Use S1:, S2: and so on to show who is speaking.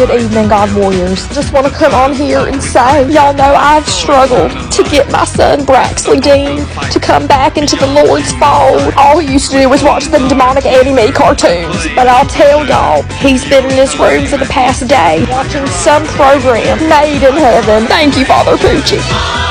S1: Good evening, God Warriors. Just want to come on here and say, y'all know I've struggled to get my son, Braxley Dean, to come back into the Lord's fold. All he used to do was watch the demonic anime cartoons. But I'll tell y'all, he's been in this room for the past day watching some program made in heaven. Thank you, Father Pucci.